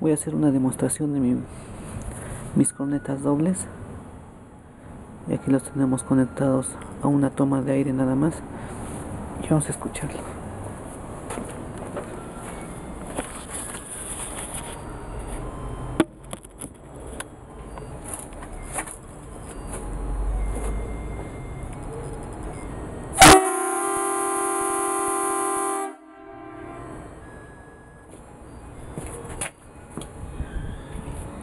voy a hacer una demostración de mis cornetas dobles. Y aquí los tenemos conectados a una toma de aire nada más. Y vamos a escucharlo.